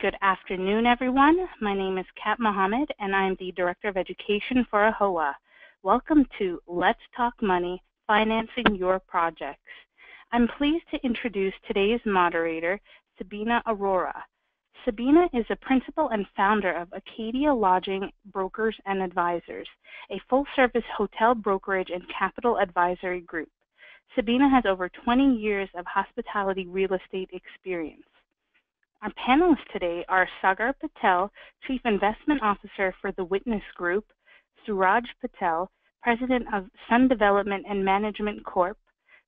Good afternoon, everyone. My name is Kat Mohammed, and I'm the Director of Education for AAHOA. Welcome to Let's Talk Money, Financing Your Projects. I'm pleased to introduce today's moderator, Sabena Arora. Sabena is a principal and founder of Acadia Lodging Brokers and Advisors, a full-service hotel brokerage and capital advisory group. Sabena has over 20 years of hospitality real estate experience. Our panelists today are Sagar Patel, Chief Investment Officer for the Witness Group, Suraj Patel, President of Sun Development and Management Corp.,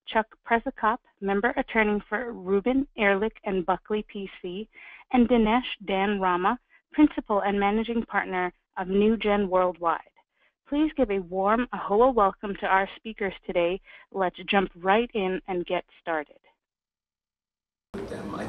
Chuck Przekop, Member Attorney for Rubin, Ehrlich, and Buckley PC, and Dinesh Dan Rama, Principal and Managing Partner of NewGen Worldwide. Please give a warm AAHOA welcome to our speakers today. Let's jump right in and get started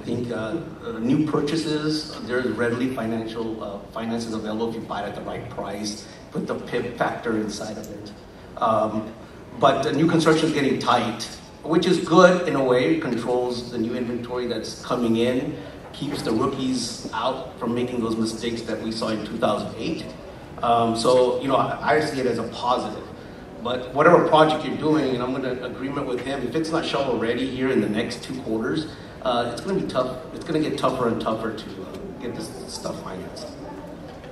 think uh, uh, new purchases, there's readily financial uh, finances available if you buy it at the right price, put the PIP factor inside of it. Um, but the new construction is getting tight, which is good in a way. It controls the new inventory that's coming in, keeps the rookies out from making those mistakes that we saw in 2008. Um, so, you know, I, I see it as a positive. But whatever project you're doing, and I'm in agreement with him, if it's not shovel ready here in the next two quarters, uh, it's going to be tough. It's going to get tougher and tougher to uh, get this stuff financed.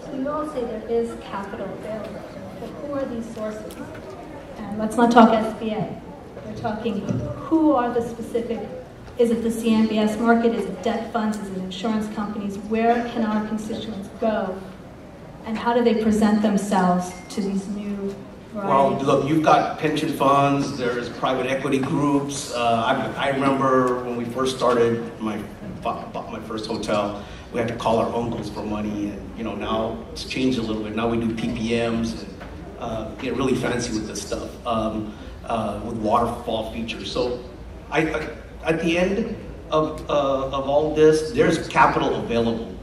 So you all say there is capital available, but who are these sources? And let's not talk SBA. We're talking who are the specific. Is it the CMBS market? Is it debt funds? Is it insurance companies? Where can our constituents go? And how do they present themselves to these new Right. Well, look, you've got pension funds, there's private equity groups. Uh, I, I, remember when we first started my bought my first hotel, we had to call our uncles for money, and you know now it's changed a little bit. Now we do PPMs and uh, get really fancy with this stuff um, uh, with waterfall features. So, I, I, at the end of uh, of all this, there's capital available.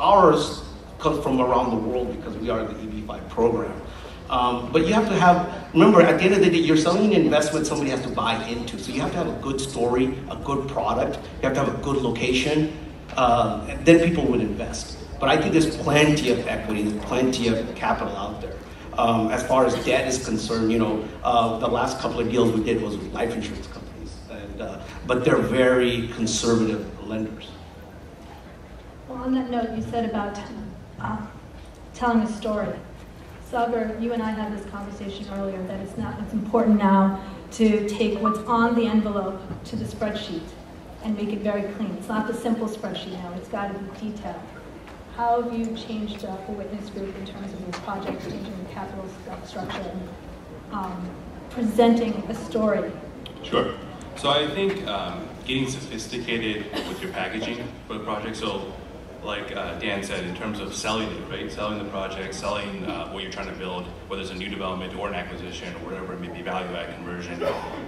Ours comes from around the world because we are the EB5 program. Um, but you have to have, remember, at the end of the day, you're selling an investment somebody has to buy into. So you have to have a good story, a good product, you have to have a good location, and then people would invest. But I think there's plenty of equity, there's plenty of capital out there. Um, as far as debt is concerned, you know, uh, the last couple of deals we did was with life insurance companies, and, uh, but they're very conservative lenders. Well, on that note, you said about uh, telling a story. Sagar, you and I had this conversation earlier that it's not it's important now to take what's on the envelope to the spreadsheet and make it very clean. It's not the simple spreadsheet now, it's got to be detailed. How have you changed uh, the witness group in terms of your project, changing the capital structure, and um, presenting a story? Sure. So I think um, getting sophisticated with your packaging for the project. So like uh, Dan said, in terms of selling it, right? Selling the project, selling uh, what you're trying to build, whether it's a new development or an acquisition or whatever it may be, value add conversion.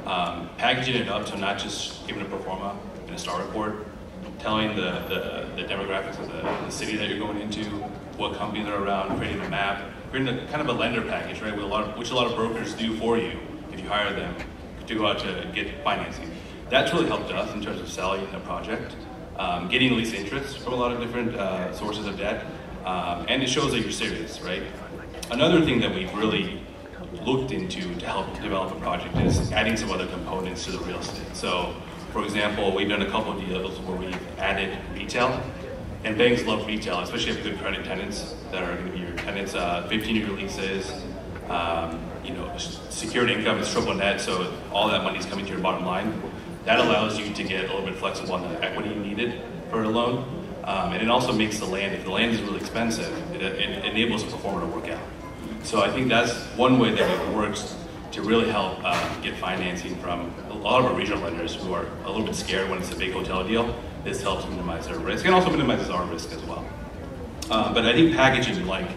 Um, packaging it up to not just giving a pro forma in a star report, telling the, the, the demographics of the, the, city that you're going into, what companies are around, creating a map, creating a, kind of a lender package, right? A of, which a lot of brokers do for you if you hire them to go out to get financing. That's really helped us in terms of selling a project um, getting least interest from a lot of different uh, sources of debt, um, and it shows that you're serious, right? Another thing that we've really looked into to help develop a project is adding some other components to the real estate. So, for example, we've done a couple of deals where we've added retail, and banks love retail, especially if good credit tenants that are going to be your tenants. 15-year uh, leases, um, you know, secured income is triple net, so all that money is coming to your bottom line. That allows you to get a little bit flexible on the equity needed for a loan. Um, and it also makes the land, if the land is really expensive, it, it enables a pro forma to work out. So I think that's one way that it works to really help uh, get financing from a lot of our regional lenders who are a little bit scared when it's a big hotel deal. This helps minimize their risk and also minimizes our risk as well. Um, but I think packaging, like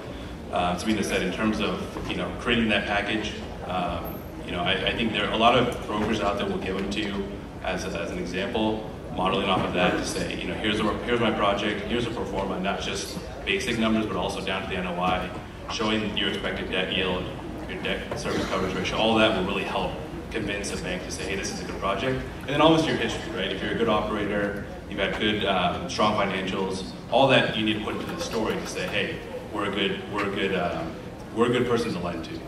uh, Sabena said, in terms of you know creating that package, um, you know I, I, think there are a lot of brokers out there will give them to you as, a, as an example, modeling off of that to say, you know, here's, a, here's my project, here's a pro forma, not just basic numbers, but also down to the NOI, showing your expected debt yield, your debt service coverage ratio, all that will really help convince a bank to say, hey, this is a good project. And then always your history, right? If you're a good operator, you've had good, um, strong financials, all that you need to put into the story to say, hey, we're a good, we're a good, um, we're a good person to lend to.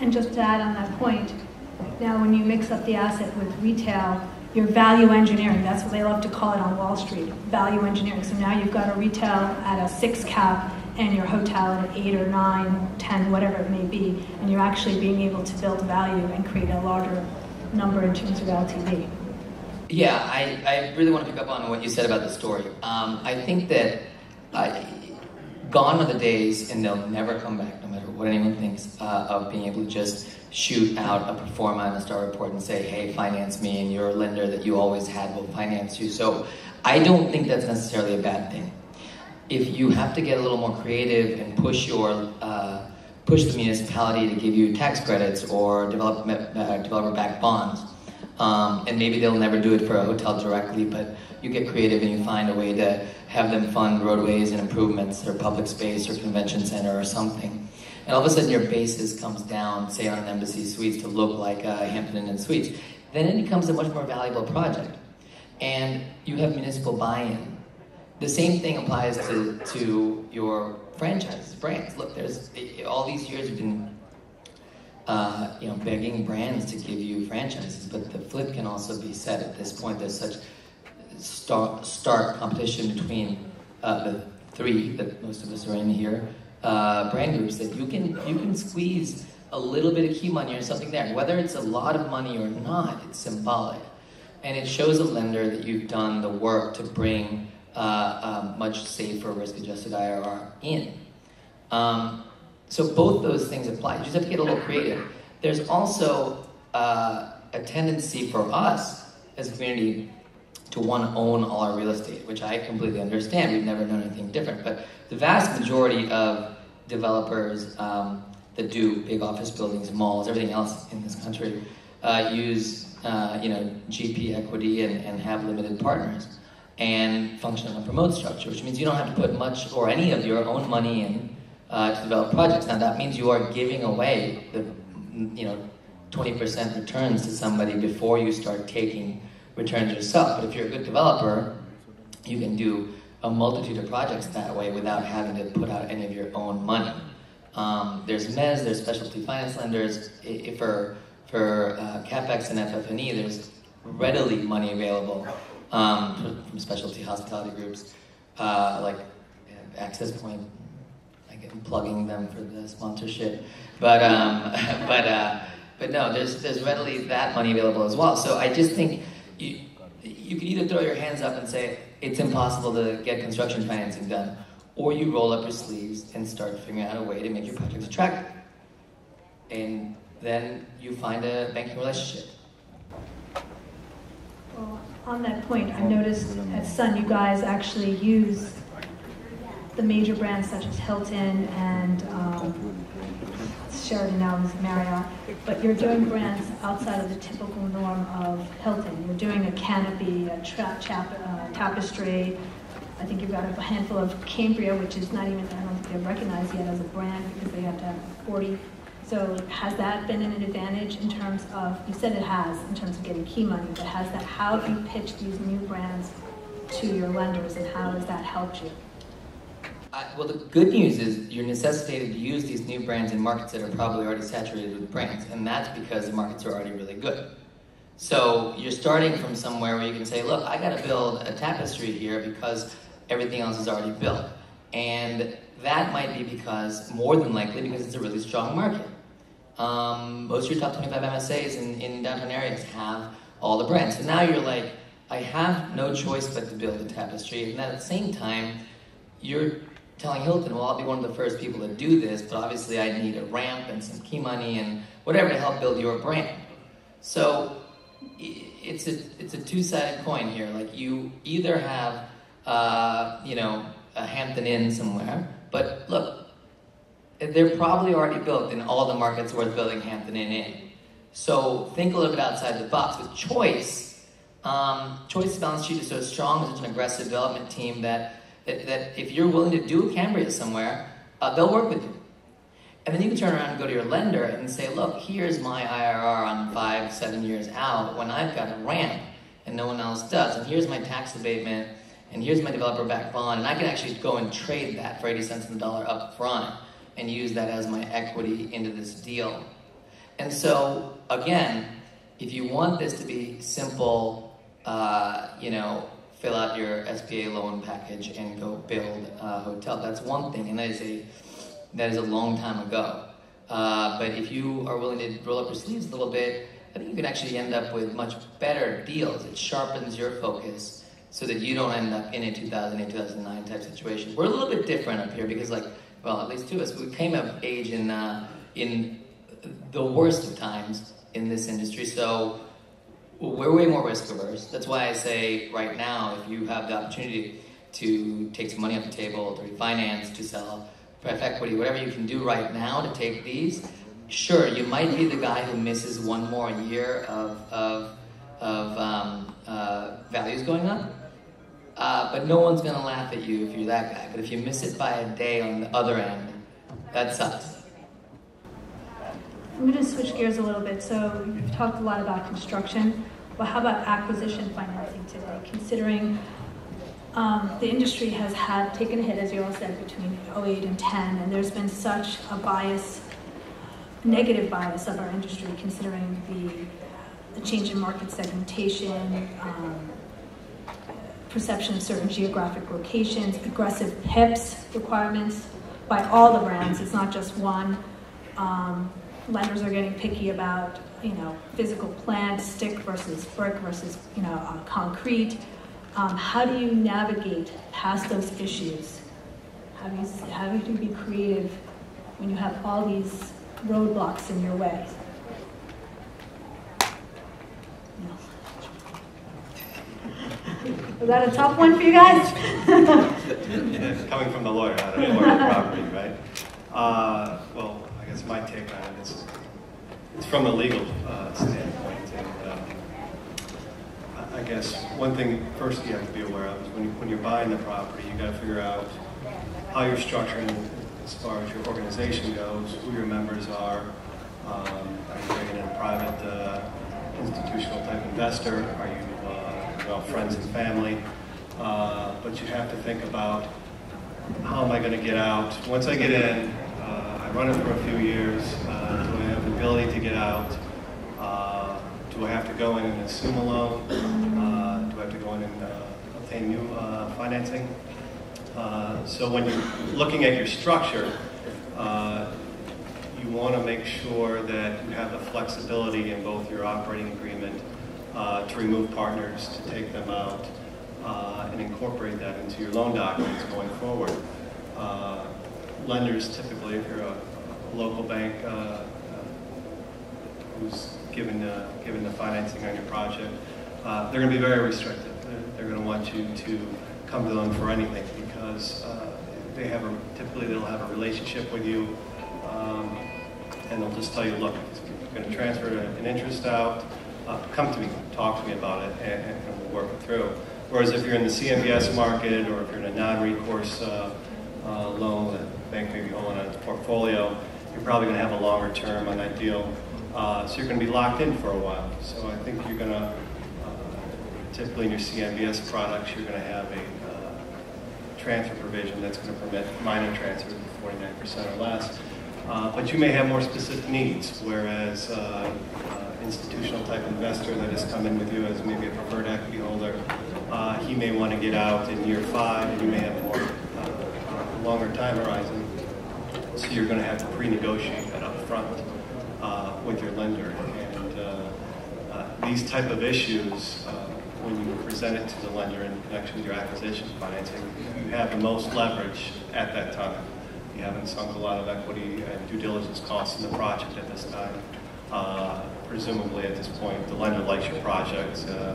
And just to add on that point, now when you mix up the asset with retail, you're value engineering. That's what they love to call it on Wall Street, value engineering. So now you've got a retail at a six cap and your hotel at eight or nine, ten, whatever it may be, and you're actually being able to build value and create a larger number in terms of LTV. Yeah, I, I really want to pick up on what you said about the story. Um, I think that uh, gone are the days, and they'll never come back, no matter what anyone thinks, uh, of being able to just shoot out a pro forma and a star report and say, hey, finance me, and your lender that you always had will finance you. So I don't think that's necessarily a bad thing. If you have to get a little more creative and push your uh, push the municipality to give you tax credits or develop, uh, developer-backed bonds, um, and maybe they'll never do it for a hotel directly, but you get creative and you find a way to have them fund roadways and improvements or public space or convention center or something. And all of a sudden your basis comes down, say on an Embassy Suites to look like a Hampton Inn and Suites. Then it becomes a much more valuable project. And you have municipal buy-in. The same thing applies to, to your franchises, brands. Look, there's all these years you've been uh, you know, begging brands to give you franchises, but the flip can also be said at this point. There's such stark, stark competition between uh, the three that most of us are in here uh, brand groups that you can you can squeeze a little bit of key money or something there. Whether it's a lot of money or not, it's symbolic, and it shows a lender that you've done the work to bring uh, a much safer risk-adjusted IRR in. Um, so both those things apply. You just have to get a little creative. There's also uh, a tendency for us as a community to want to own all our real estate, which I completely understand. We've never known anything different. But the vast majority of developers um, that do big office buildings, malls, everything else in this country uh, use uh, you know GP equity and, and have limited partners and function on a promote structure, which means you don't have to put much or any of your own money in uh, to develop projects. Now that means you are giving away the you know 20% returns to somebody before you start taking returns yourself. But if you're a good developer, you can do a multitude of projects that way without having to put out any of your own money. Um, there's MEZ, there's specialty finance lenders. If for for uh, capex and FF&E, there's readily money available um, from specialty hospitality groups uh, like Access Point. I'm plugging them for the sponsorship, but um, but uh, but no, there's there's readily that money available as well. So I just think you, you can either throw your hands up and say, it's impossible to get construction financing done, or you roll up your sleeves and start figuring out a way to make your projects attractive. And then you find a banking relationship. Well, on that point, I noticed at Sun you guys actually use the major brands such as Hilton and um, Now is Marriott, but you're doing brands outside of the typical norm of Hilton. You're doing a canopy, a tra- chap- uh, tapestry. I think you've got a handful of Cambria, which is not even, I don't think they're recognized yet as a brand because they have to have 40. So has that been an advantage in terms of, you said it has, in terms of getting key money, but has that, how have you pitched these new brands to your lenders and how has that helped you? I, well, the good news is you're necessitated to use these new brands in markets that are probably already saturated with brands, and that's because the markets are already really good. So you're starting from somewhere where you can say, look, I got to build a tapestry here because everything else is already built. And that might be because, more than likely, because it's a really strong market. Um, most of your top 25 MSAs in, in downtown areas have all the brands. So now you're like, I have no choice but to build a tapestry. And at the same time, you're telling Hilton, well, I'll be one of the first people to do this, but obviously I need a ramp and some key money and whatever to help build your brand. So it's a it's a two sided coin here. Like you either have uh, you know a Hampton Inn somewhere, but look, they're probably already built in all the markets worth building Hampton Inn in. So think a little bit outside the box. With Choice, um, Choice's balance sheet is so strong, such an aggressive development team that that, that if you're willing to do a Cambria somewhere, uh, they'll work with you. And then you can turn around and go to your lender and say, look, here's my IRR on five, seven years out when I've got a ramp and no one else does. And here's my tax abatement and here's my developer back bond. And I can actually go and trade that for 80 cents on the dollar up front and use that as my equity into this deal. And so, again, if you want this to be simple, uh, you know, fill out your SBA loan package and go build a hotel. That's one thing, and that is a that is a long time ago. Uh, but if you are willing to roll up your sleeves a little bit, I think you can actually end up with much better deals. It sharpens your focus so that you don't end up in a 2008, 2009 type situation. We're a little bit different up here because, like, well, at least two of us, we came of age in uh, in the worst of times in this industry. So we're way more risk averse. That's why I say right now, if you have the opportunity to take some money off the table, to refinance, to sell, pref equity, whatever you can do right now to take these, sure, you might be the guy who misses one more year of, of, of um, uh, values going up. Uh, but no one's going to laugh at you if you're that guy. But if you miss it by a day on the other end, that sucks. I'm going to switch gears a little bit. So you've talked a lot about construction. but how about acquisition financing today? Considering um, the industry has had taken a hit, as you all said, between 08 and 10, and there's been such a bias, negative bias of our industry, considering the, the change in market segmentation, um, perception of certain geographic locations, aggressive PIPs requirements by all the brands. It's not just one. Um, lenders are getting picky about, you know, physical plant, stick versus brick versus, you know, uh, concrete. Um, how do you navigate past those issues? How do you how do you be creative when you have all these roadblocks in your way? Was that a tough one for you guys? Coming from the lawyer, I don't know lawyer property, right? Uh, well, I guess my take on it is it's from a legal uh, standpoint. And um, I guess one thing first you have to be aware of is when, you, when you're buying the property, you got to figure out how you're structuring as far as your organization goes, who your members are. Um, are you bringing in a private uh, institutional type investor? Are you uh, well friends and family? Uh, but you have to think about how am I going to get out? Once I get in, run it for a few years. Uh, do I have the ability to get out? Uh, do I have to go in and assume a loan? Uh, do I have to go in and uh, obtain new uh, financing? so when you're looking at your structure, you want to make sure that you have the flexibility in both your operating agreement to remove partners, to take them out, uh, and incorporate that into your loan documents going forward. Uh, lenders typically, if you're a, local bank uh, uh who's given the, given the financing on your project, uh, they're going to be very restrictive. They're, they're going to want you to come to them for anything because uh, they have a, typically they'll have a relationship with you um, and they'll just tell you, look, you're going to transfer an interest out, come to me, talk to me about it, and, and we'll work it through. Whereas if you're in the CMBS market or if you're in a non-recourse uh, uh, loan bank may be holding its portfolio, you're probably going to have a longer term on that deal. Uh, so you're going to be locked in for a while. So I think you're going to, uh, typically in your CMBS products, you're going to have a uh, transfer provision that's going to permit minor transfers of 49% or less. Uh, but you may have more specific needs, whereas institutional type investor that has come in with you as maybe a preferred equity holder uh, he may want to get out in year five, and you may have more uh, longer time horizon. So you're going to have to pre-negotiate that up front uh, with your lender. And uh, uh, these type of issues, uh, when you present it to the lender in connection with your acquisition financing, you have the most leverage at that time. You haven't sunk a lot of equity and due diligence costs in the project at this time. presumably at this point, the lender likes your project. Uh,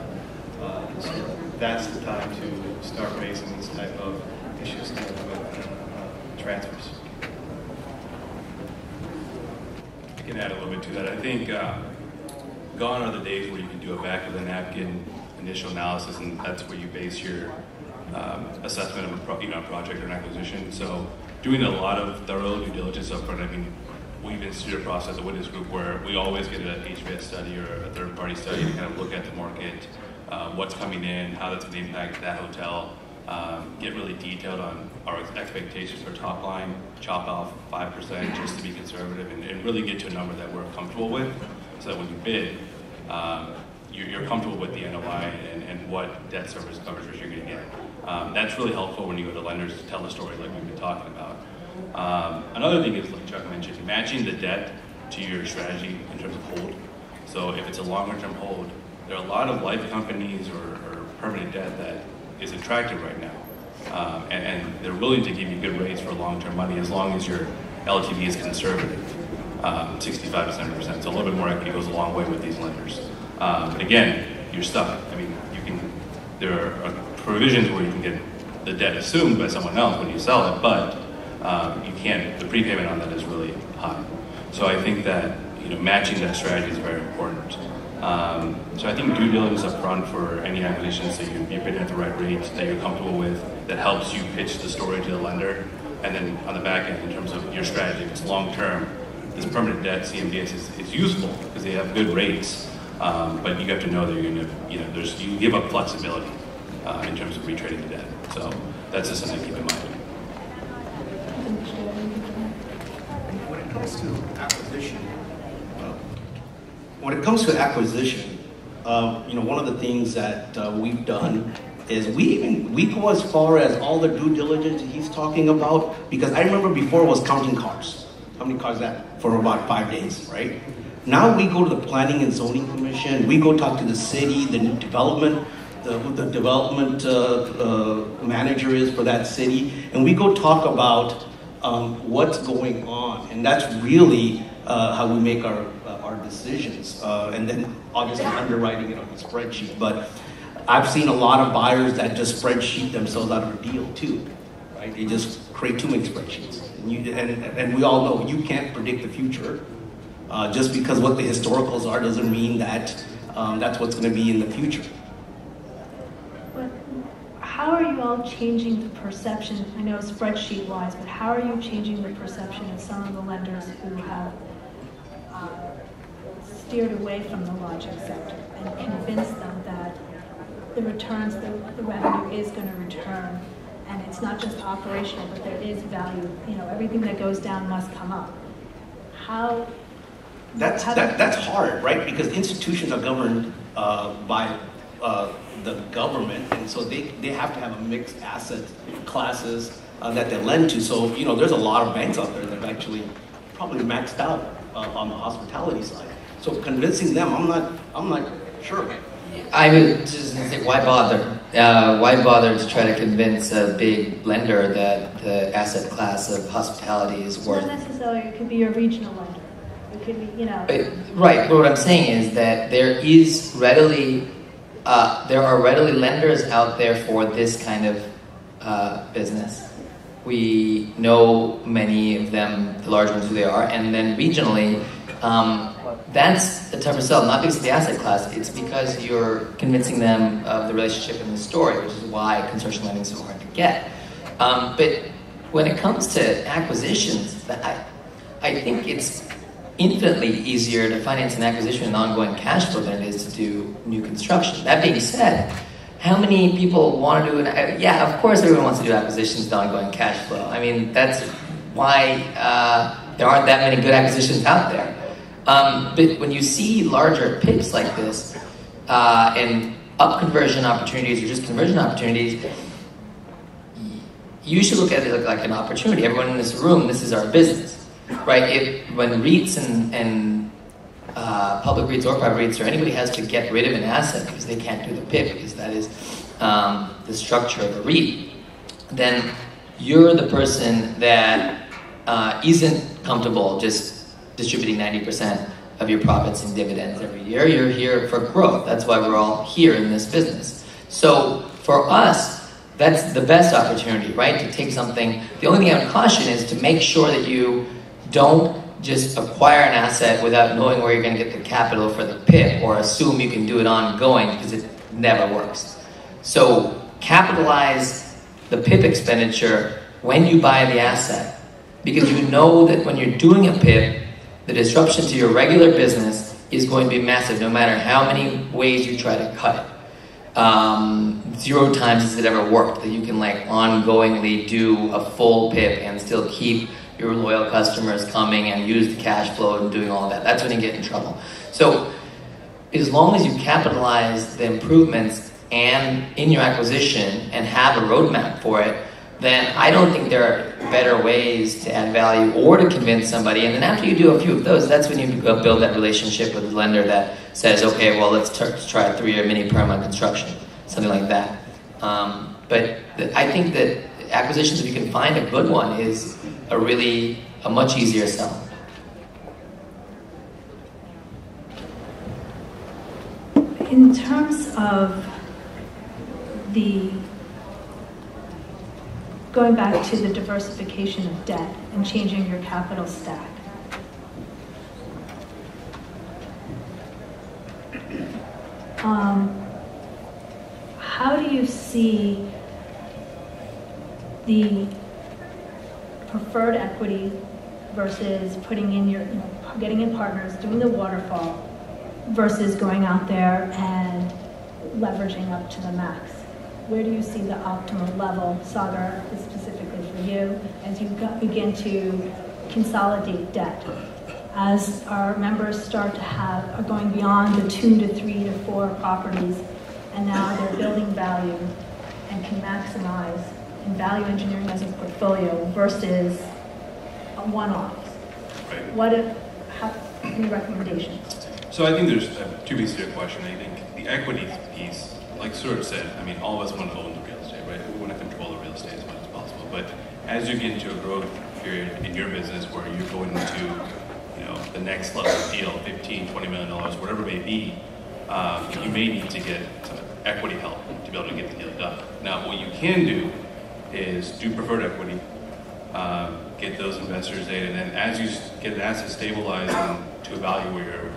so that's the time to start raising these type of issues with uh, transfers. I can add a little bit to that. I think uh, gone are the days where you can do a back of the napkin initial analysis, and that's where you base your um, assessment of a pro, you know, project or an acquisition. So doing a lot of thorough due diligence upfront. I mean, we've instituted a process, a witness group, where we always get an HVS study or a third-party study to kind of look at the market, uh, what's coming in, how that's going to impact that hotel, um, get really detailed on our expectations for top line, chop off 5% just to be conservative, and, and really get to a number that we're comfortable with, so that when you bid, um, you're, you're comfortable with the NOI and, and what debt service coverage ratio you're going to get. Um, that's really helpful when you go to lenders to tell the story like we've been talking about. Um, another thing is, like Chuck mentioned, matching the debt to your strategy in terms of hold. So if it's a longer term hold, there are a lot of life companies or, or permanent debt that is attractive right now. Um, and, and, they're willing to give you good rates for long-term money as long as your LTV is conservative, um, 65 to 70 percent. So a little bit more equity goes a long way with these lenders. Um, but again, you're stuck. I mean, you can. There are provisions where you can get the debt assumed by someone else when you sell it, but um, you can't. The prepayment on that is really high. So I think that you know matching that strategy is very important. Um, so I think due diligence upfront for any acquisitions that you, you're bidding at the right rate, that you're comfortable with, that helps you pitch the story to the lender. And then on the back end, in terms of your strategy, if it's long term, this permanent debt, CMBS, is, is useful because they have good rates. Um, but you have to know that you're going to, you know, there's, you give up flexibility uh, in terms of retrading the debt. So that's just something to keep in mind. When it comes to acquisition, when it comes to acquisition, um, you know, one of the things that uh, we've done is we even we go as far as all the due diligence he's talking about because I remember before it was counting cars. How many cars that for about five days, right? Now we go to the planning and zoning commission. We go talk to the city, the new development, the, the development uh, uh, manager is for that city, and we go talk about um, what's going on, and that's really uh, how we make our our decisions, uh, and then obviously underwriting it on a spreadsheet. But I've seen a lot of buyers that just spreadsheet themselves out of a deal too, right? They just create too many spreadsheets, and, you, and, and we all know you can't predict the future. Uh, just because what the historicals are doesn't mean that um, that's what's going to be in the future. But how are you all changing the perception? I know spreadsheet wise, but how are you changing the perception of some of the lenders who have uh, steered away from the lodging sector and convinced them that the returns, the, the revenue is going to return, and it's not just operational, but there is value. You know, everything that goes down must come up. How? That's how that, that's hard, right? Because institutions are governed uh, by uh, the government, and so they, they have to have a mixed asset classes uh, that they lend to. So you know, there's a lot of banks out there that have actually probably maxed out uh, on the hospitality side. So convincing them, I'm not, I'm not sure. I would just say, why bother? Uh, why bother to try to convince a big lender that the asset class of hospitality is worth? Not necessarily. It could be a regional lender. It could be, you know. Right. But what I'm saying is that there is readily, uh, there are readily lenders out there for this kind of uh, business. We know many of them, the large ones, who they are, and then regionally. Um, that's a tougher sell, not because of the asset class, it's because you're convincing them of the relationship and the story, which is why consortium lending is so hard to get. Um, but when it comes to acquisitions, I, I think it's infinitely easier to finance an acquisition with ongoing cash flow than it is to do new construction. That being said, how many people want to do an? Yeah, of course, everyone wants to do acquisitions with ongoing cash flow. I mean, that's why uh, there aren't that many good acquisitions out there. Um, but when you see larger PIPs like this, uh, and up conversion opportunities or just conversion opportunities, you should look at it like an opportunity. Everyone in this room, this is our business, right? If, when REITs and, and uh, public REITs or private REITs or anybody has to get rid of an asset because they can't do the PIP because that is um, the structure of a REIT, then you're the person that uh, not comfortable just distributing 90% of your profits in dividends every year. You're here for growth. That's why we're all here in this business. So for us, that's the best opportunity, right? To take something. The only thing I would caution is to make sure that you don't just acquire an asset without knowing where you're going to get the capital for the PIP or assume you can do it ongoing because it never works. So capitalize the PIP expenditure when you buy the asset because you know that when you're doing a PIP, the disruption to your regular business is going to be massive no matter how many ways you try to cut it. Um, zero times has it ever worked that you can like ongoingly do a full PIP and still keep your loyal customers coming and use the cash flow and doing all that. That's when you get in trouble. So as long as you capitalize the improvements and in your acquisition and have a roadmap for it, then I don't think there are better ways to add value or to convince somebody. And then after you do a few of those, that's when you build that relationship with the lender that says, okay, well, let's, let's try a three-year mini perm on construction, something like that. Um, but I think that acquisitions, if you can find a good one, is a really a much easier sell. In terms of the going back to the diversification of debt and changing your capital stack. Um, how do you see the preferred equity versus putting in your, you know, getting in partners, doing the waterfall, versus going out there and leveraging up to the max? Where do you see the optimal level, Sagar specifically for you, as you begin to consolidate debt? As our members start to have, are going beyond the two to three to four properties, and now they're building value and can maximize and value engineering as a portfolio versus a one-off. Right. What if, how, any recommendations? So I think there's uh, two pieces to your question. I think the equity piece like Suraj said, I mean, all of us want to own the real estate, right? We want to control the real estate as much as possible. But as you get into a growth period in your business where you're going into, you know, the next level deal, 15, 20 million dollars, whatever it may be, um, you may need to get some equity help to be able to get the deal done. Now, what you can do is do preferred equity, um, get those investors in, and then as you get an asset stabilized to a value where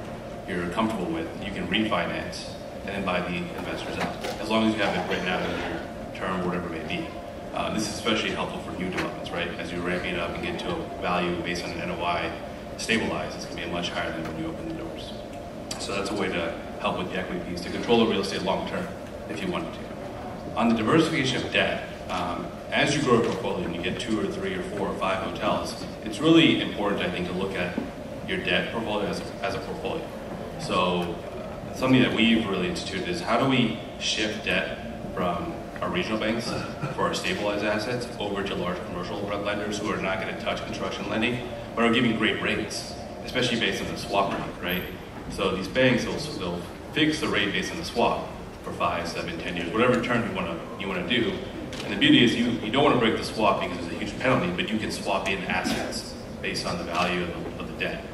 you're, you're comfortable with, you can refinance and then buy the investors out, as long as you have it written out in your term, whatever it may be. Uh, this is especially helpful for new developments, right? As you ramp it up and get to a value based on an NOI stabilized, it's going to be much higher than when you open the doors. So that's a way to help with the equity piece, to control the real estate long term, if you wanted to. On the diversification of debt, um, as you grow a portfolio and you get two or three or four or five hotels, it's really important, I think, to look at your debt portfolio as a, as a portfolio. So something that we've really instituted is how do we shift debt from our regional banks for our stabilized assets over to large commercial lenders who are not going to touch construction lending, but are giving great rates, especially based on the swap rate, right? So these banks will they'll fix the rate based on the swap for five, seven, ten years, whatever term you want to you want to do. And the beauty is you, you don't want to break the swap because there's a huge penalty, but you can swap in assets based on the value of the, of the debt.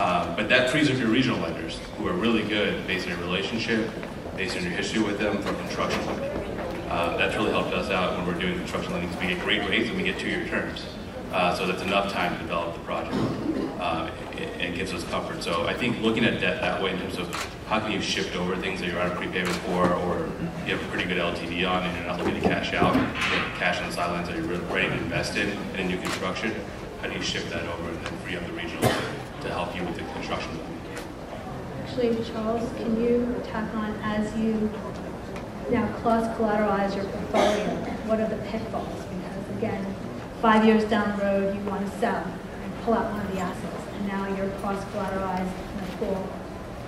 Um, but that frees up your regional lenders, who are really good based on your relationship, based on your history with them for construction lending. Uh, that's really helped us out when we're doing construction lending because we get great rates and we get two-year terms. Uh, so that's enough time to develop the project. Uh, it, gives us comfort. So I think looking at debt that way in terms of how can you shift over things that you're on a prepayment for or you have a pretty good LTV on and you're not looking to cash out, cash on the sidelines that you're ready to invest in in new construction, how do you shift that over and then free up the regional to help you with the construction? Actually, Charles, can you tack on as you now cross collateralize your portfolio? What are the pitfalls? Because again, five years down the road, you want to sell and pull out one of the assets, and now you're cross collateralized in a pool.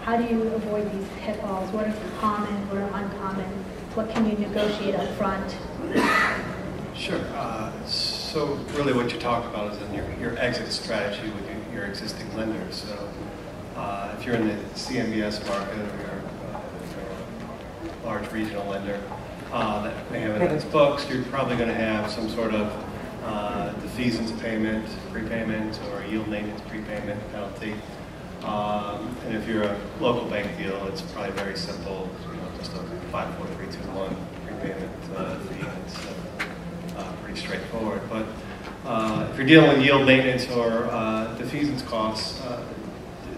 How do you avoid these pitfalls? What are common? What are uncommon? What can you negotiate up front? Sure. Uh, so really what you talk about is in your, your exit strategy with your your existing lenders. So uh, if you're in the CMBS market or you're, uh, a large regional lender uh, that may have it on its books, you're probably going to have some sort of uh, defeasance payment, prepayment, or yield maintenance prepayment penalty. Um, and if you're a local bank deal, it's probably very simple, you know, just a 54321 prepayment uh, fee. It's uh, uh, pretty straightforward. But uh, if you're dealing with yield maintenance or uh, defeasance costs, uh,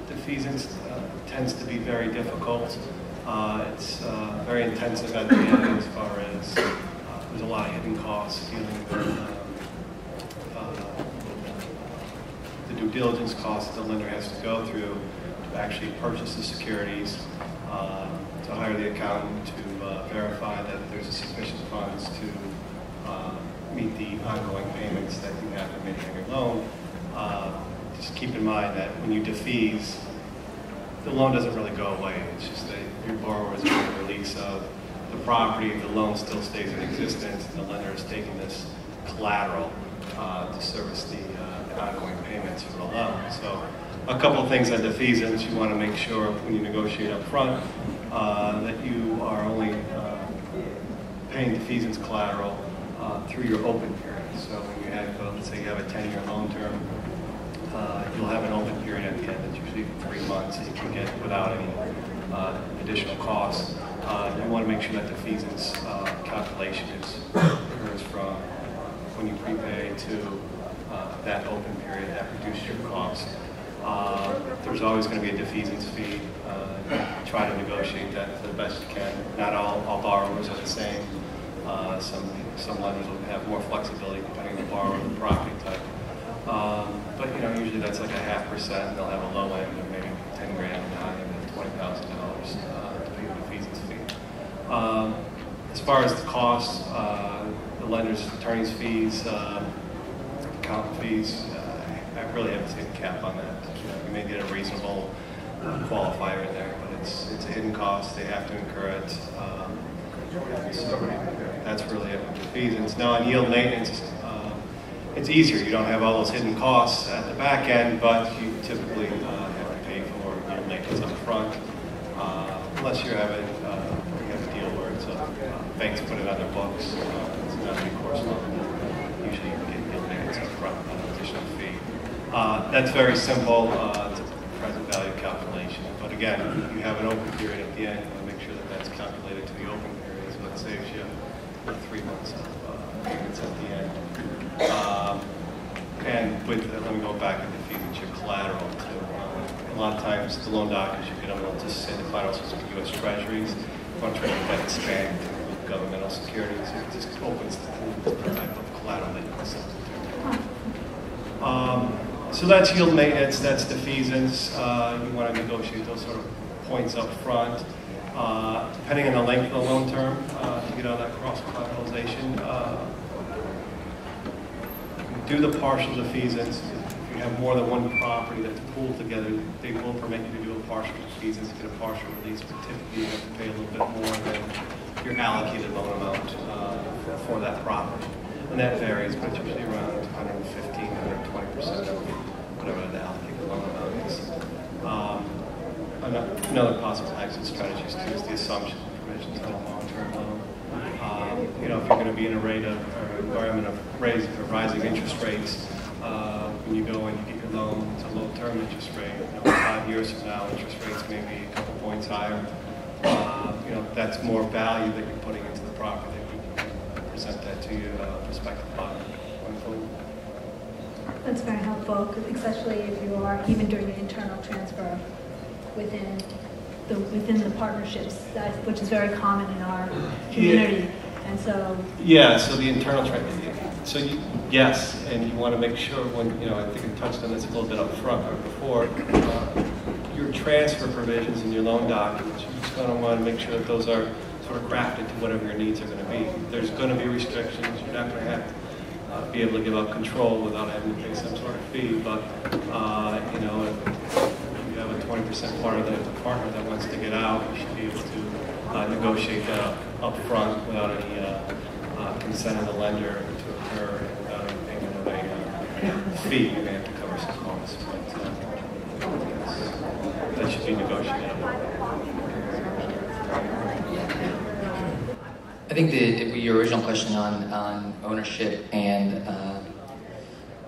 defeasance uh, tends to be very difficult. Uh, it's very intensive at the end as far as there's a lot of hidden costs dealing with the due diligence costs the lender has to go through to actually purchase the securities, to hire the accountant to verify that there's a sufficient funds to meet the ongoing payments that you have to make on your loan. Uh, Just keep in mind that when you defease, the loan doesn't really go away. It's just that your borrower is getting a release of the property, the loan still stays in existence, and the lender is taking this collateral uh, to service the uh, the ongoing payments for the loan. So a couple of things on defeasance, you want to make sure when you negotiate up front uh, that you are only uh, paying defeasance collateral uh, through your open period. So when you have, uh, let's say you have a 10-year loan term, uh, you'll have an open period at the end that's usually three months that you can get without any uh, additional costs. Uh, You want to make sure that the uh, calculation is, occurs from when you prepay to that open period, that reduces your costs. Uh, There's always going to be a defeasance fee. Uh, Try to negotiate that the best you can. Not all all borrowers are the same. Uh, Some some lenders will have more flexibility depending on the borrower and the property type. Um, But, you know, usually that's like a half percent, they'll have a low end of maybe 10 grand, and high end of $20,000 uh, to pay the defeasance fee. Um, As far as the costs, uh, the lender's attorney's fees, uh, accountant fees, uh, I really haven't seen a cap on that. You know, You may get a reasonable qualifier in there, but it's, it's a hidden cost, they have to incur it. Um, So that's really it with defeasance. Now, on yield maintenance, uh, it's easier, you don't have all those hidden costs at the back end, but you typically uh, have to pay for yield maintenance up front, uh, unless you have a, uh, you have a deal where it's, uh, banks put it on their books, it's not a recourse loan. Usually you get yield maintenance up front, an additional fee. That's very simple, it's a present value calculation, but again, you have an open period at the end, you want to make sure that that's calculated to the open period, so it saves you uh, three months of uh, payments at the end. Um, And with, let me go back and defeat your collateral too. A lot of times, the loan documents you get they'll just say the collateral is U.S. Treasuries. Want to to that expanded to governmental securities, it just opens the the type of collateral that you can substitute. Um, So that's yield maintenance, that's defeasance. Uh, You want to negotiate those sort of points up front. Uh, Depending on the length of the loan term, uh, to get out that cross collateralization, uh, do the partial defeasance. If you have more than one property that's pooled together, they will permit you to do a partial defeasance, get a partial release, but typically you have to pay a little bit more than your allocated loan amount uh, for- that property. And that varies, but it's usually around 115, 120% of whatever the allocated loan amount is. Um, Another possible exit strategy is to use the assumption provisions on a long-term loan. Um, You know, if you're going to be in a rate of, or environment of raising, or rising interest rates, uh, when you go and you get your loan, it's a low-term interest rate. You know, five years from now, interest rates may be a couple points higher. Uh, You know, that's more value that you're putting into the property. Can present that to your uh, prospective buyer. That's very helpful, especially if you are even doing an internal transfer within the, within the partnerships, that, which is very common in our community. And so, Yeah, so the internal trend, so you, yes, and you want to make sure when, you know, I think I touched on this a little bit up front or before, uh, your transfer provisions and your loan documents, you're just going to want to make sure that those are sort of crafted to whatever your needs are going to be. There's going to be restrictions, you're not going to have to uh, be able to give up control without having to pay some sort of fee, but, uh, you know, if a 20% partner that, partner that wants to get out, you should be able to uh, negotiate that up front without any uh, uh, consent of the lender to occur without any payment of a uh, fee. You may have to cover some costs, but uh, that should be negotiated. I think the, your original question on, on ownership and uh,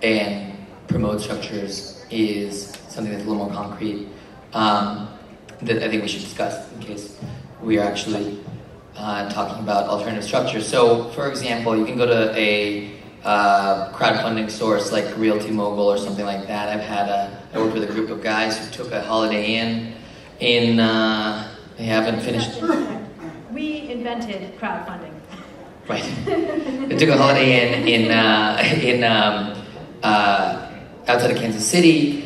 and promote structures is something that's a little more concrete um, that I think we should discuss in case we are actually uh, talking about alternative structures. So, for example, you can go to a uh, crowdfunding source like Realty Mogul or something like that. I've had a I worked with a group of guys who took a Holiday Inn in uh, they haven't finished we invented crowdfunding. Right. they took a Holiday Inn in uh, in um, uh, outside of Kansas City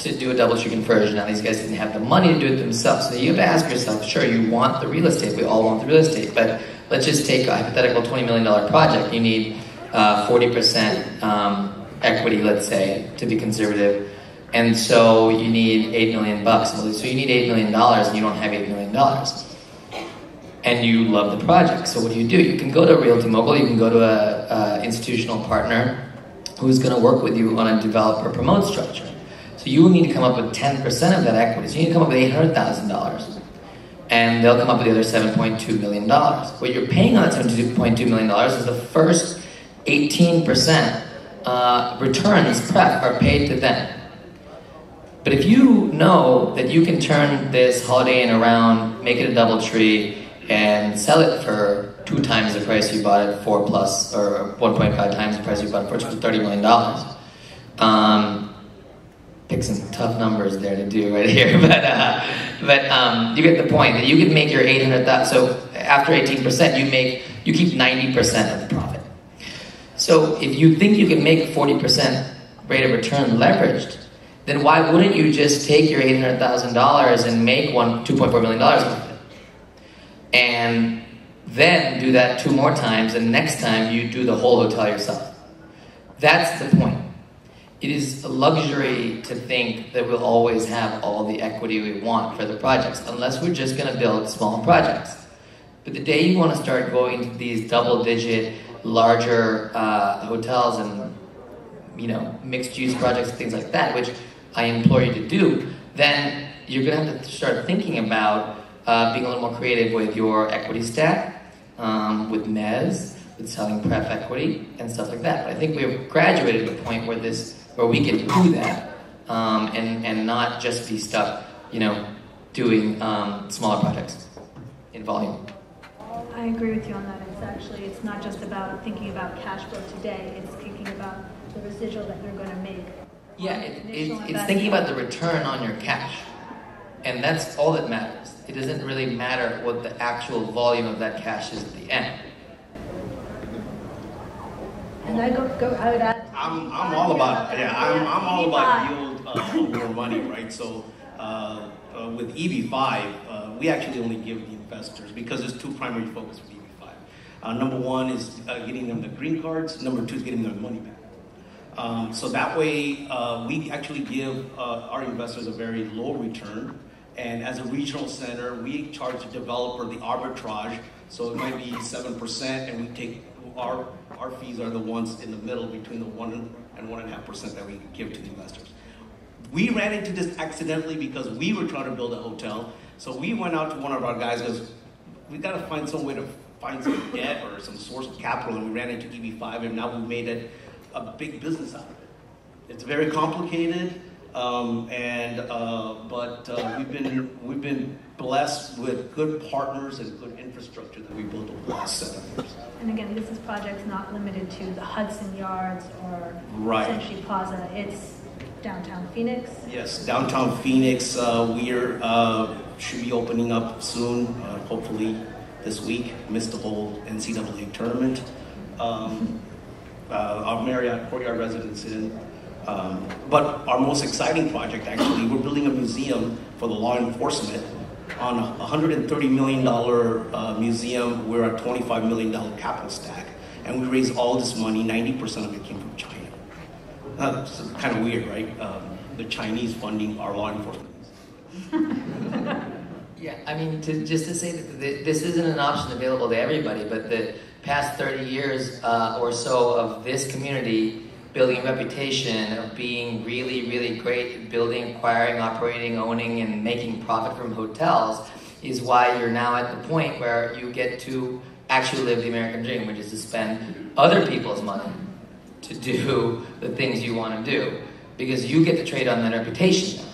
to do a DoubleTree conversion. Now these guys didn't have the money to do it themselves. So you have to ask yourself, sure, you want the real estate. We all want the real estate. But let's just take a hypothetical $20 million project. You need uh, 40% um, equity, let's say, to be conservative. And so you need 8 million bucks. So you need 8 million dollars and you don't have 8 million dollars. And you love the project. So what do you do? You can go to a RealtyMogul, you can go to a, a institutional partner who's going to work with you on a developer promote structure. So you need to come up with 10% of that equity. So you need to come up with $800,000. And they'll come up with the other $7.2 million. What you're paying on that $7.2 million is the first 18% uh, returns prep are paid to them. But if you know that you can turn this Holiday Inn around, make it a DoubleTree, and sell it for two times the price you bought it for plus, or 1.5 times the price you bought it for, which was $30 million. Um, pick some tough numbers there to do right here, but, uh, but um, you get the point that you could make your 800,000, so after 18%, you make, you keep 90% of the profit. So if you think you can make 40% rate of return leveraged, then why wouldn't you just take your $800,000 and make one $2.4 million off it? And then do that two more times, and next time you do the whole hotel yourself. That's the point. It is a luxury to think that we'll always have all the equity we want for the projects, unless we're just going to build small projects. But the day you want to start going to these double-digit, larger uh, hotels and you know mixed-use projects, things like that, which I implore you to do, then you're going to have to start thinking about uh, being a little more creative with your equity stack, um, with MEZ, with selling pref equity, and stuff like that. But I think we've graduated to the point where this, where we can do that, um, and and not just be stuck, you know, doing um, smaller projects in volume. I agree with you on that. It's actually, it's not just about thinking about cash flow today, it's thinking about the residual that you're going to make. Yeah, it, it, it's thinking about the return on your cash. And that's all that matters. It doesn't really matter what the actual volume of that cash is at the end. I go, go would add. I'm, I'm all about, yeah, I'm, I'm all about yield uh, over money, right? So uh, uh, with EB5, uh, we actually only give the investors because there's two primary focus with EB5. Uh, number one is uh, getting them the green cards. Number two is getting their money back. Um, so that way, uh, we actually give uh, our investors a very low return. And as a regional center, we charge the developer the arbitrage. So it might be 7%, and we take our, our fees are the ones in the middle between the 1 and 1.5% that we give to the investors. We ran into this accidentally because we were trying to build a hotel. So we went out to one of our guys because we got to find some way to find some debt or some source of capital, and we ran into EB5, and now we've made it a big business out of it. It's very complicated, um, and uh, but uh, we've been we've been blessed with good partners and good infrastructure that we built over the last seven years. And again, this is projects not limited to the Hudson Yards or Right. Century Plaza. It's downtown Phoenix. Yes, downtown Phoenix, uh, we're uh, should be opening up soon, uh, hopefully this week. Missed the whole NCAA tournament. Um, uh, our Marriott Courtyard Residence Inn. Um, but our most exciting project, actually, we're building a museum for the law enforcement on a $130 million uh, museum. We're a $25 million capital stack. And we raised all this money, 90% of it came from China. That's kind of weird, right? Um, the Chinese funding our law enforcement. Yeah, I mean, to, just to say that th- this isn't an option available to everybody, but the past 30 years uh, or so of this community building a reputation of being really, really great at building, acquiring, operating, owning, and making profit from hotels is why you're now at the point where you get to actually live the American dream, which is to spend other people's money to do the things you want to do because you get to trade on that reputation.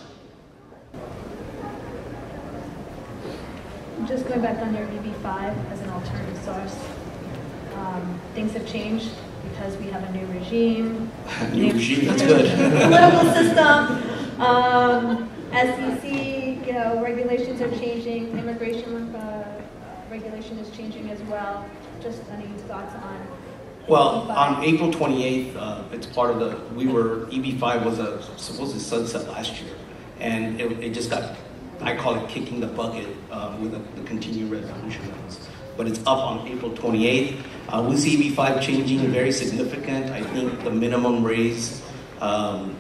Just going back on your EB5 as an alternative source, um, things have changed because we have a new regime. New regime, that's good. Political system, um, SEC, you know, regulations are changing, immigration uh, regulation is changing as well. Just any thoughts on Well, on April 28th, uh, it's part of the, we were, EB5 was a, supposed to sunset last year. And it, it just got, I call it kicking the bucket uh, with the, the continued resolution. But it's up on April 28th. Uh, we see EB5 changing very significant. I think the minimum raise, um,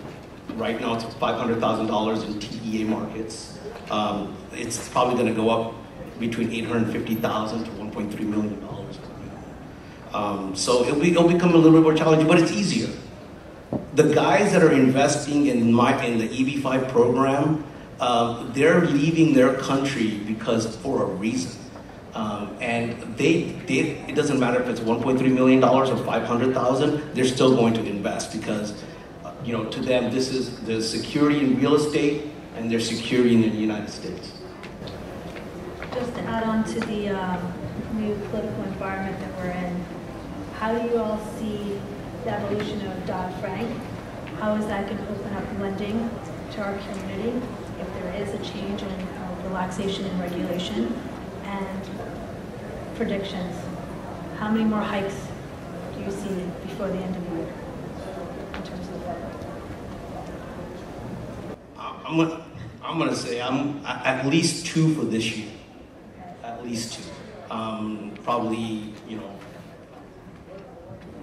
right now it's $500,000 in TEA markets. Um, it's probably going to go up between 850,000 to 1.3 million dollars. Um, so it'll, be, it'll become a little bit more challenging, but it's easier. The guys that are investing in my in the EB5 program, uh, they're leaving their country because for a reason. And they, they, it doesn't matter if it's 1.3 million dollars or 500,000, they're still going to invest because, you know, to them this is the security in real estate and their security in the United States. Just to add on to the um, new political environment that we're in, how do you all see the evolution of Dodd-Frank? How is that going to open up lending to our community if there is a change in uh, relaxation in regulation? And predictions, how many more hikes do you see before the end of the year in terms of the Fed? I'm gonna, I'm gonna say I'm at least two for this year. At least two. Um, probably, you know,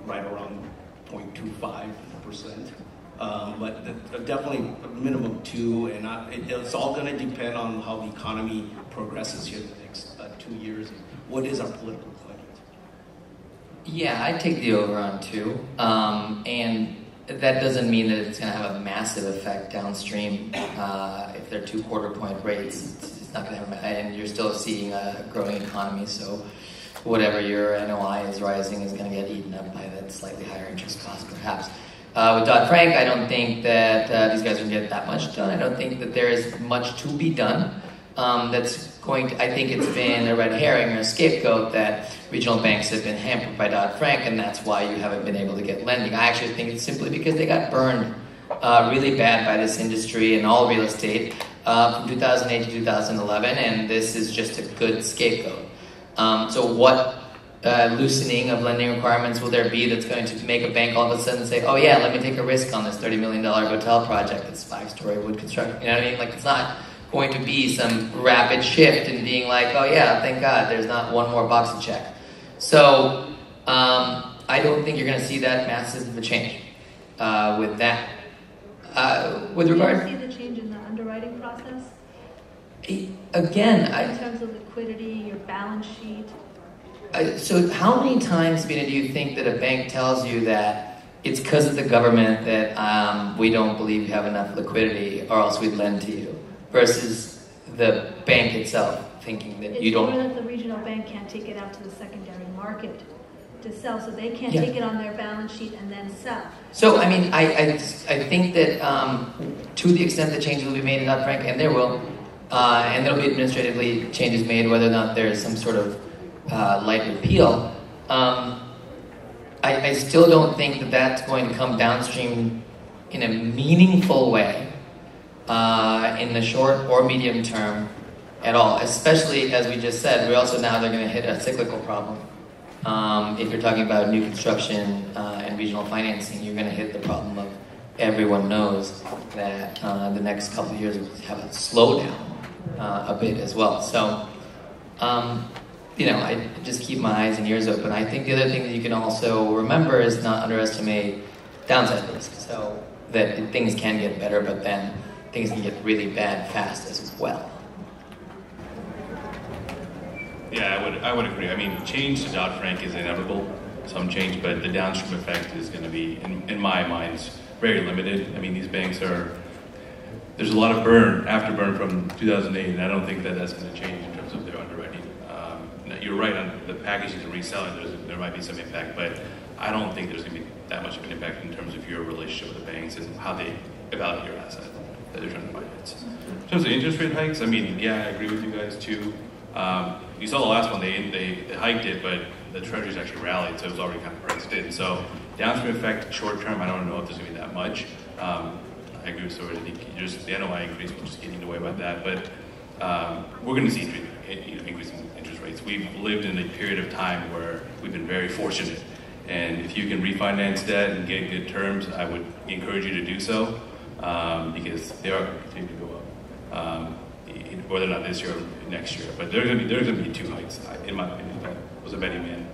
right around 0.25 percent. Um, but the- definitely a minimum two, and I, it, it's all gonna depend on how the economy progresses here in the next uh, two years. and What is our political climate? Yeah, I'd take the over on two. Um, and that doesn't mean that it's going to have a massive effect downstream. Uh, if they're two quarter point rates, it's, it's not going to have, and you're still seeing a growing economy. So whatever your NOI is rising is going to get eaten up by that slightly higher interest cost, perhaps. Uh, with Dodd Frank, I don't think that uh, these guys are going to get that much done. I don't think that there is much to be done. Um, that's going I think it's been a red herring or a scapegoat that regional banks have been hampered by Dodd Frank, and that's why you haven't been able to get lending. I actually think it's simply because they got burned uh, really bad by this industry and all real estate uh, from 2008 to 2011, and this is just a good scapegoat. Um, so, what uh, loosening of lending requirements will there be that's going to make a bank all of a sudden say, "Oh yeah, let me take a risk on this $30 million hotel project that's five-story wood construction"? You know what I mean? Like it's not going to be some rapid shift in being like, "Oh yeah, thank God, there's not one more box to check." So, um, I don't think you're going to see that massive of a change uh, with that. Uh, with Do regard, you see the change in the underwriting process? again, In I, terms of liquidity, your balance sheet? I, so how many times, Bina, do you think that a bank tells you that it's because of the government that um, we don't believe you have enough liquidity or else we'd lend to you, versus the bank itself thinking that you It's more don't. that the regional bank can't take it out to the secondary market to sell, so they can't Yeah. take it on their balance sheet and then sell. So, I mean, I, I, I think that um, to the extent that changes will be made in Dodd Frank, and there will, uh, and there'll be administratively changes made, whether or not there is some sort of uh, light repeal, um, I, I still don't think that that's going to come downstream in a meaningful way uh, in the short or medium term at all. Especially as we just said, we also now they're going to hit a cyclical problem. Um, if you're talking about new construction uh, and regional financing, you're going to hit the problem of everyone knows that uh, the next couple of years will have a slowdown uh, a bit as well. So, um, you know, I just keep my eyes and ears open. I think the other thing that you can also remember is not underestimate downside risk. So that things can get better, but then things can get really bad fast as well. Yeah, I would, I would agree. I mean, change to Dodd Frank is inevitable, some change, but the downstream effect is going to be, in, in my mind, very limited. I mean, these banks are, there's a lot of burn, after burn from 2008, and I don't think that that's going to change in terms of their underwriting. Um, you're right on the packaging and reselling, there might be some impact, but I don't think there's going to be that much of an impact in terms of your relationship with the banks and how they evaluate your asset that finance. In terms of interest rate hikes, I mean, yeah, I agree with you guys too. Um, you saw the last one, they, they, they hiked it, but the treasuries actually rallied, so it was already kind of priced in. So downstream effect, short term, I don't know if there's going to be that much. Um, I agree with Stuart, I think just the NOI increase will just get eaten away by that. But um, we're going to see you know, increasing interest rates. We've lived in a period of time where we've been very fortunate And if you can refinance debt and get good terms, I would encourage you to do so um, because they are going to continue to go up, um, whether or not this year or next year. But there's going to be there's going to be two hikes, in my opinion. I was a betting man.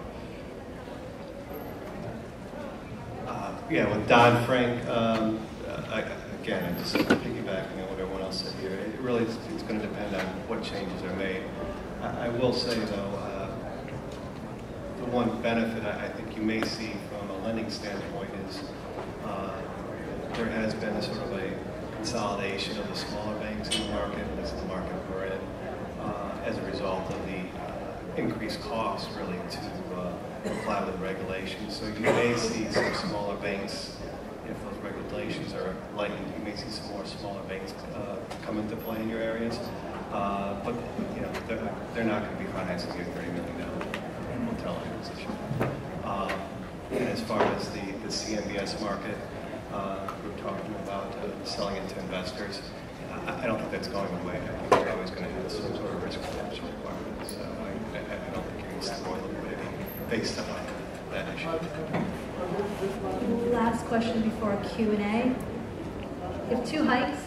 Uh, Yeah, with Dodd Frank, um, uh, again, I'm just piggybacking on what everyone else said here. It really, is- it's going to depend on what changes are made. I I will say, though, uh, the one benefit I I think you may see from a lending standpoint is uh, there has been a sort of a consolidation of the smaller banks in the market, and this is the market we're in, uh, as a result of the uh, increased cost really to uh, comply with regulations. So you may see some smaller banks, if those regulations are lightened, you may see some more smaller banks uh, come into play in your areas. Uh, But, you know, they're, they're not going to be financing your $30 million hotel acquisition. Uh, And as far as the, the CMBS market, uh, we're talking about uh, selling it to investors. I, I don't think that's going away. I think you're always going to have some sort of risk retention requirements. So I, I I don't think you're going to liquidity based on that issue. Last question before Q and A. You have two hikes.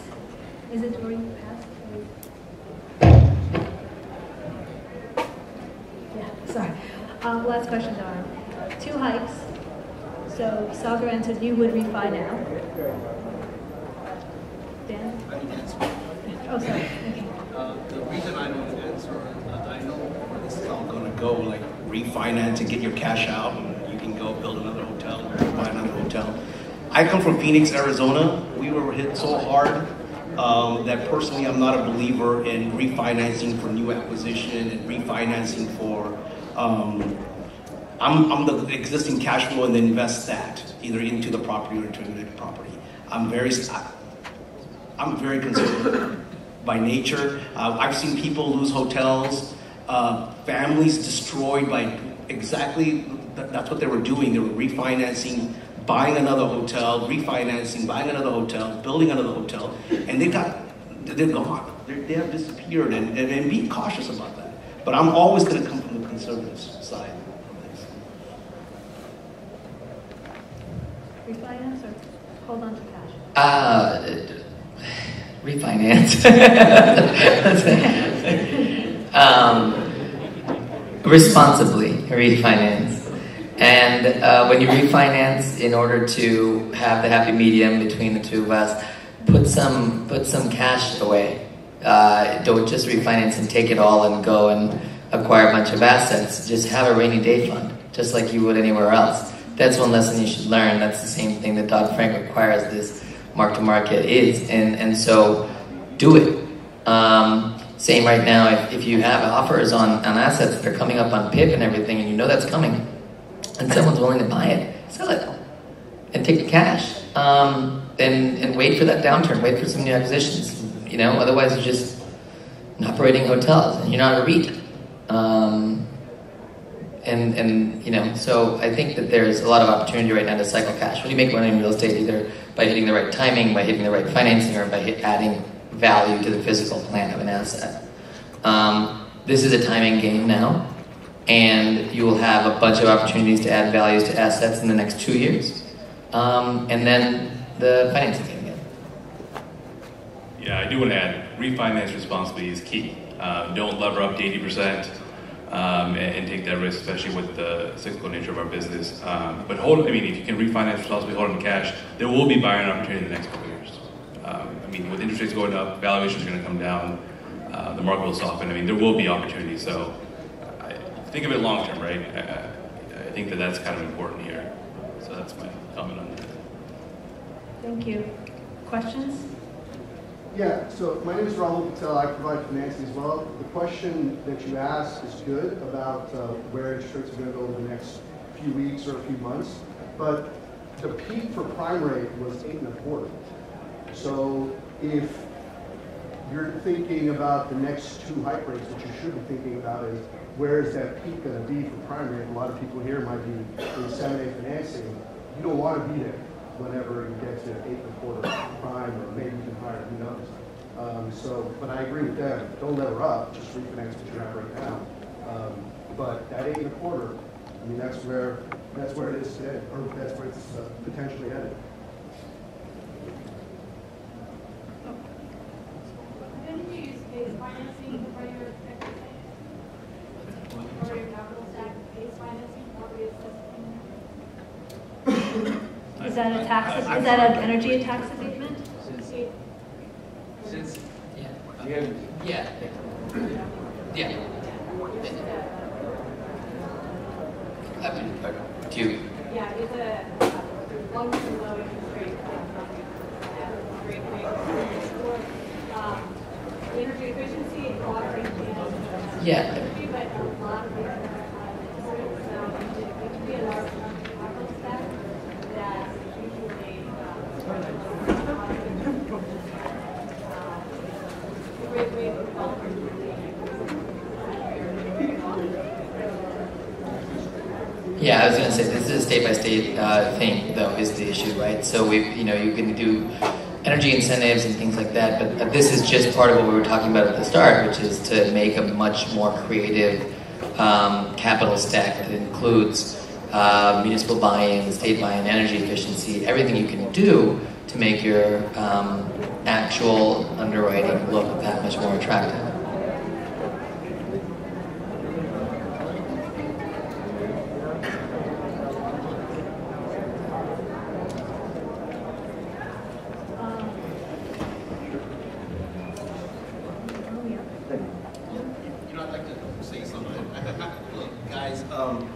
Is it already passed? Yeah, sorry. Um, last question, Dara. Two hikes. So Sagar answered you would refi now. Dan? Oh, sorry. Okay. Uh, The reason I don't answer, uh, I know where this is all gonna go, like refinance and get your cash out, and you can go build another hotel, or buy another hotel. I come from Phoenix, Arizona. We were hit so hard um, that personally, I'm not a believer in refinancing for new acquisition and refinancing for, um, I'm, I'm the existing cash flow and then invest that either into the property or into the property. I'm very, I'm very conservative by nature. Uh, I've seen people lose hotels, uh, families destroyed by exactly th- that's what they were doing. They were refinancing, buying another hotel, refinancing, buying another hotel, building another hotel, and they got they're gone. They're, they have disappeared, and, and, and be cautious about that. But I'm always going to come from the conservative side of this. Refinance or hold on to cash? Uh, refinance. um, responsibly refinance. And uh, when you refinance, in order to have the happy medium between the two of us, put some put some cash away. Uh, don't just refinance and take it all and go and acquire a bunch of assets. Just have a rainy day fund, just like you would anywhere else. That's one lesson you should learn. That's the same thing that Dodd Frank requires this mark to market is, and and so do it. Um, same right now. If, if you have offers on, on assets that are coming up on PIP and everything, and you know that's coming, and someone's willing to buy it, sell it and take the cash. Um, and and wait for that downturn. Wait for some new acquisitions. You know, otherwise you're just operating hotels and you're not a REIT. Um, and and you know, so I think that there's a lot of opportunity right now to cycle cash. When you make money in real estate, either by hitting the right timing, by hitting the right financing, or by adding value to the physical plant of an asset. Um, this is a timing game now, and you will have a bunch of opportunities to add values to assets in the next two years, um, and then the financing game again. Yeah, I do want to add, refinance responsibly is key. Um, don't lever up to 80% um, and, and take that risk, especially with the cyclical nature of our business. Um, but hold, I mean, if you can refinance responsibly, hold on to cash, there will be buying opportunity in the next couple years. Um, I mean, with interest rates going up, valuations are going to come down, uh, the market will soften. I mean, there will be opportunity. So I, think of it long term, right? I- I think that that's kind of important here. So that's my comment on that. Thank you. Questions? Yeah, so my name is Rahul Patel. I provide financing as well. The question that you asked is good about uh, where interest rates are going to go over the next few weeks or a few months. But the peak for prime rate was eight and a quarter. So if you're thinking about the next two hike rates, what you should be thinking about is where is that peak going to be for prime rate? A lot of people here might be in seven A financing. You don't want to be there whenever you get to eight and a quarter prime or maybe even higher, who knows? Um, so, but I agree with them. Don't lever up, just refinance what you have right now. Um, but that eight and a quarter, I mean, that's where That's where it is today, or that's where it's uh, potentially headed. Didn't you use PACE financing for your exercise? For your capital stack, PACE financing, probably it's Is that a tax, is that an energy tax abatement? Since, yeah. Yeah. Yeah. I mean, uh, do you, Yeah, it's a long-term low interest rate. uh, Great thing for, um, energy efficiency, water and. Yeah. Energy, But a lot of, uh, districts, um, it can be a large capital stack that usually, uh, uh, Great way for developers to Yeah, I was going to say this is a state by state uh, thing, though, is the issue, right? So we, you know, you can do energy incentives and things like that, but uh, this is just part of what we were talking about at the start, which is to make a much more creative um, capital stack that includes uh, municipal buy-in, state buy-in, energy efficiency, everything you can do to make your um, actual underwriting look that much more attractive. You know, I'd like to say something. Look, guys, um,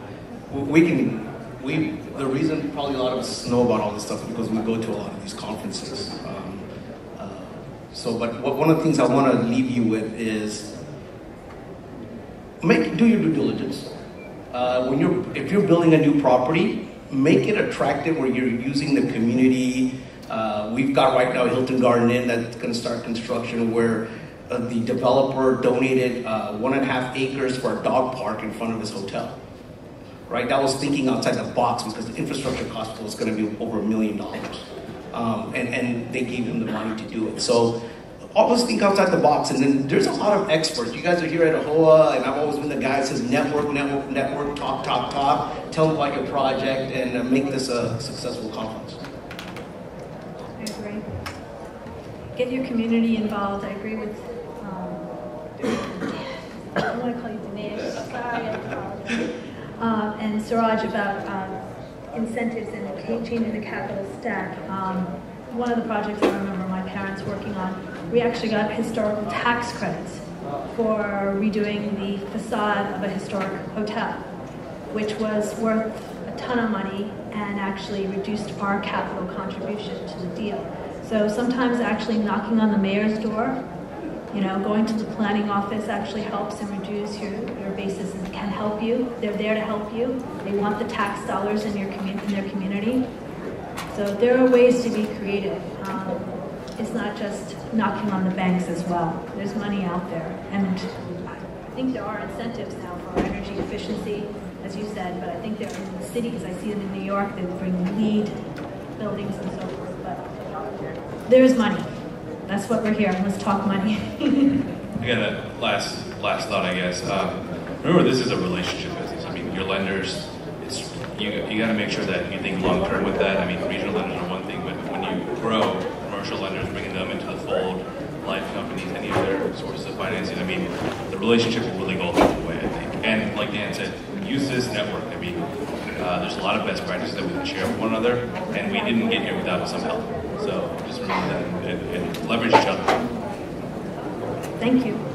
we can, we, the reason probably a lot of us know about all this stuff is because we go to a lot of these conferences. Um, uh, so, but one of the things I want to leave you with is make, do your due diligence. Uh, when you're, if you're building a new property, make it attractive where you're using the community. Uh, we've got right now Hilton Garden Inn that's going to start construction where uh, the developer donated uh, one and a half acres for a dog park in front of his hotel. Right, that was thinking outside the box because the infrastructure cost was going to be over a million dollars, um, and and they gave him the money to do it. So always think outside the box. And then there's a lot of experts. You guys are here at AAHOA, and I've always been the guy that says network, network, network, talk, talk, talk. Tell them about your project and uh, make this a successful conference. I agree. Get your community involved. I agree with, um, I want to call you Dinesh, sorry, I apologize. Um, and Suraj about um, incentives and changing the capital stack. Um, one of the projects I remember my parents working on, we actually got historical tax credits for redoing the facade of a historic hotel, which was worth a ton of money and actually reduced our capital contribution to the deal. So sometimes actually knocking on the mayor's door, you know, going to the planning office actually helps and reduce your, your basis and can help you. They're there to help you. They want the tax dollars in your community, in their community. So there are ways to be creative. Um, it's not just knocking on the banks as well. There's money out there. And I think there are incentives now for energy efficiency, as you said, but I think there are cities, I see them in New York, they bring LEED buildings and so forth. But there's money. That's what we're here. Let's talk money. Again, that last last thought, I guess. Um, remember, this is a relationship business. I mean, your lenders, it's you. You got to make sure that you think long term with that. I mean, regional lenders are one thing, but when you grow, commercial lenders, bringing them into the fold, life companies, any other sources of financing. I mean, the relationship will really go a long way. I think. And like Dan said, use this network. I mean, uh, there's a lot of best practices that we can share with one another, and we didn't get here without some help. So just remember that and, and leverage each other. Thank you.